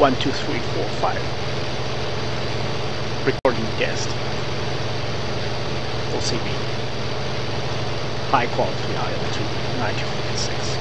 One, two, three, four, five. Recording guest. OCB. High quality IL2 1956.